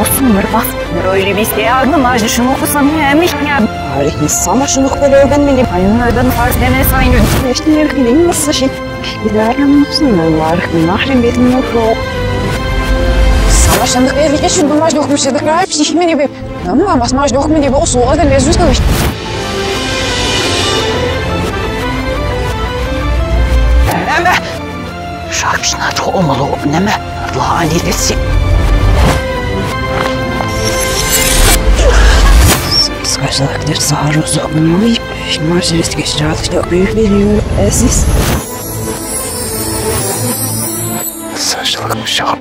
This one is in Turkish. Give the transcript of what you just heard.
Olsunlar bas. Böyle bir şey ağzım şunu okusam yemiş ya. Tarih insana şunu böyle öğrenmeliyim. Hayırlardan farz deme sayın. İşte bileyim nasıl şey. Giderim musun var? Nahrim betim yok. Savaşlandık ve geçin bu maç dokmuş ya da kralip psihimi gibi. Ama mas maç dokmuş gibi o soğuğa da lezzet kalmış. Neme? Şarkışına çok olmalı o neme. Allah'ın es karşılaktır sarhoş olmayı Maşinist geçir artık büyük veriyor esiz Saçlıkmış ya